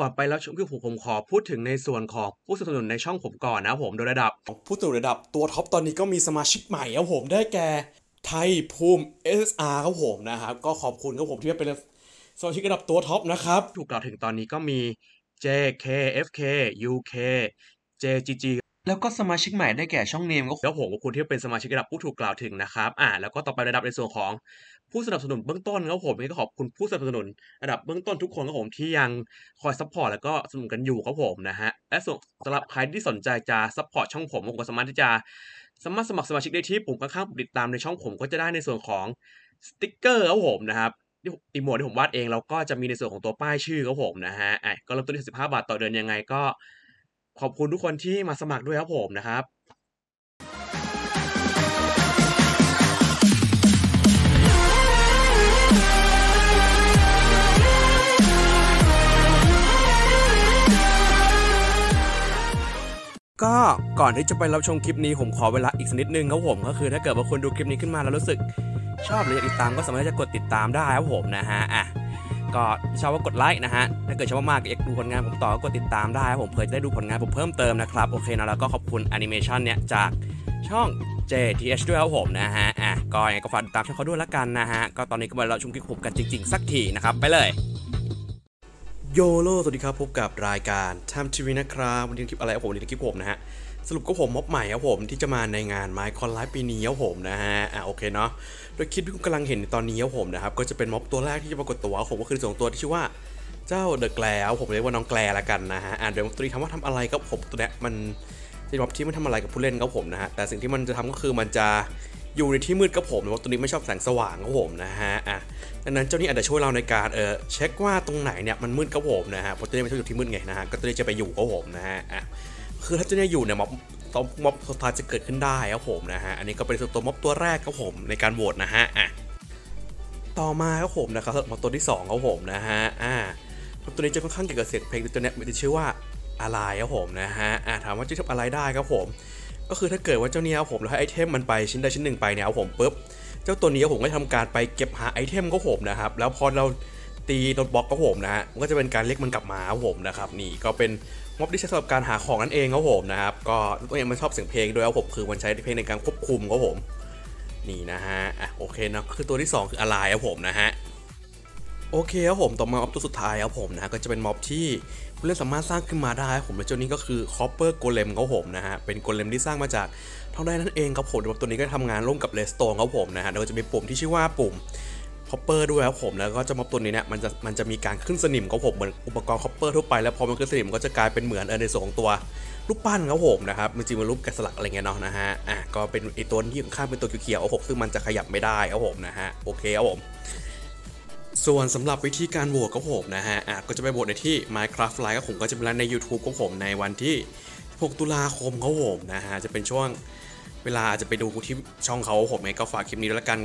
ก่อนไปแล้วชมคือผมผมขอพูดถึงในส่วนของผู้สนับสนุนในช่องผมก่อนนะครับผมโดยระดับผู้ตรวจระดับตัวท็อปตอนนี้ก็มีสมาชิกใหม่ครับผมได้แก่ไทยภูมิ SSR ครับผมนะครับก็ขอบคุณครับผมที่เป็นสมาชิกระดับตัวท็อปนะครับ ถูกกล่าวถึงตอนนี้ก็มี JK FK UK JGG แล้วก็สมาชิกใหม่ได้แก่ช่องเนมก็แล้วผมขอบคุณที่เป็นสมาชิกระดับผู้ถูกกล่าวถึงนะครับ อ่า แล้วก็ต่อไประดับในส่วนของผู้สนับสนุนเบื้องต้นครับผมก็ขอบคุณผู้สนับสนุนระดับเบื้องต้นทุกคนครับผมที่ยังคอย support แล้วก็สนับสนุนกันอยู่ครับผมนะฮะ และสำหรับใครที่สนใจจะ support ช่องผมผมก็สามารถที่จะสามารถสมัครสมาชิกได้ที่ปุ่มข้างๆปุ่มติดตามในช่องผมก็จะได้ในส่วนของสติ๊กเกอร์ครับผมนะครับที่ emote ที่ผมวาดเองแล้วก็จะมีในส่วนของตัวป้ายชื่อครับผมนะฮะอะก็เริ่มต้นที่15บาทต่อเดือนยังไงก็ ขอบคุณทุกคนที่มาสมัครด้วยครับผมนะครับก็ก่อนที่จะไปรับชมคลิปนี้ผมขอเวลาอีกสักนิดนึงครับผมก็คือถ้าเกิดว่าคุณดูคลิปนี้ขึ้นมาแล้วรู้สึก ชอบหรืออยากติดตามก็สามารถจะกดติดตามได้ครับผมนะฮะอะ ก็ชอบก็กดไลค์นะฮะ ถ้าเกิดชอบมากๆอยากดูผลงานผมต่อก็กดติดตามได้ครับผมเพื่อจะได้ดูผลงานผมเพิ่มเติมนะครับ โอเคนะแล้วก็ขอบคุณแอนิเมชันเนี่ยจากช่อง JTH ด้วยครับผมนะฮะ อะ ก็ยังไงก็ฝากติดตามช่องเขาด้วยละกันนะฮะ ก็ตอนนี้ก็มาเราชุมคลิปผมกันจริง ๆ สักทีนะครับ ไปเลยโยโลสวัสดีครับ พบกับรายการทำทีวีนะครับ วันนี้คลิปอะไรครับผมวันนี้คลิปผมนะฮะ สรุปก็ผมม็อบใหม่ครับผมที่จะมาในงานไมค์คอนไลฟ์ปีนี้ครับผมนะฮะอะโอเคเนาะโดยคลิปที่คุณกำลังเห็นในตอนนี้ครับผมนะครับก็จะเป็นม็อบตัวแรกที่จะปรากฏตัวผมก็คือส่วนตัวที่ชื่อว่าเจ้าเดอะแกลผมเรียกว่าน้องแกลละกันนะฮะอะเดี๋ยวตัวนี้ทำว่าทำอะไรครับผมตัวเนี้ยมันเป็นม็อบที่มันทำอะไรกับผู้เล่นครับผมนะฮะแต่สิ่งที่มันจะทำก็คือมันจะอยู่ในที่มืดครับผมม็อบตัวนี้ไม่ชอบแสงสว่างครับผมนะฮะอะดังนั้นเจ้านี้อาจจะช่วยเราในการเออเช็คว่าตรงไหนเนี่ยมันมืดครับผมนะฮะเพราะตัวนี้ไมันชอบอยู่ที่มืดไงนะฮะก็ตัวนี้จะไปอยู่ครับผมนะฮะอะ คือถ้าตัวนี้อยู่เนี่ยม็อบต้องม็อบสุดท้ายจะเกิดขึ้นได้ครับผมนะฮะ อันนี้ก็เป็นตัวม็อบตัวแรกครับผมในการโหวตนะฮะอะต่อมาครับผมนะครับสำหรับม็อบตัวที่สองครับผมนะฮะอ่าม็อบตัวนี้จะค่อนข้างเกี่ยวกับเสียงเพลงตัวเนี้ยมันจะชื่อว่าอะไรครับผมนะฮะอ่าถามว่าจะทำอะไรได้ครับผม ก็คือถ้าเกิดว่าเจ้าเนี้ยครับผมแล้วไอเทมมันไปชิ้นใดชิ้นหนึ่งไปเนี่ยครับผมปุ๊บ เจ้าตัวนี้ผมก็จะทำการไปเก็บหา item ครับผมนะครับ แล้วพอเรา ตี note block ครับผมนะฮะมันก็จะเป็นการเรียกมันกลับมาผมนะครับนี่ก็เป็นม็อบที่ใช้สำหรับการหาของนั่นเองครับผมนะครับก็ตัวเองมันชอบเสียงเพลงด้วยครับผมคือมันใช้เพลงในการควบคุมครับผมนี่นะฮะอะโอเคนะคือตัวที่สองคืออะไรครับผมนะฮะโอเคครับผมต่อมาม็อบตัวสุดท้ายครับผมนะก็จะเป็นม็อบที่ผู้เล่นสามารถสร้างขึ้นมาได้ครับผมและเจ้านี้ก็คือ copper golem ครับผมนะฮะเป็น golem ที่สร้างมาจากทองแดงนั่นเองครับผมม็อบตัวนี้ก็ทำงานร่วมกับ redstone ครับผมนะฮะแล้วก็จะมีปุ่มที่ชื่อว่าปุ่ม copper ด้วยครับผมแล้วก็จะม็อบตัวนี้เนี่ยมันจะมันจะมีการขึ้นสนิมครับผมเหมือนอุปกรณ์ copper ทั่วไปแล้วพอมันขึ้นสนิมก็จะกลายเป็นเหมือนเออในส่วนของตัวรูปปั้นครับผมนะครับมันจริงเป็นรูปแกะสลักอะไรเงี้ยเนาะนะฮะอะก็เป็นไอตัวที่ข้างเป็นตัวเขียวๆครับผมซึ่งมันจะขยับไม่ได้ครับผมนะฮะโอเคครับผมส่วนสำหรับวิธีการโหวตของผมนะฮะอะก็จะไปโหวตในที่ Minecraft Live ก็ผมก็จะเป็นไลฟ์ใน YouTube ของผมในวันที่ 6 ตุลาคมครับผมนะฮะจะเป็นช่วงเวลาจะไปดูที่ช่องเขาผมเองก็ฝากคลิปนี้ด้วยละกัน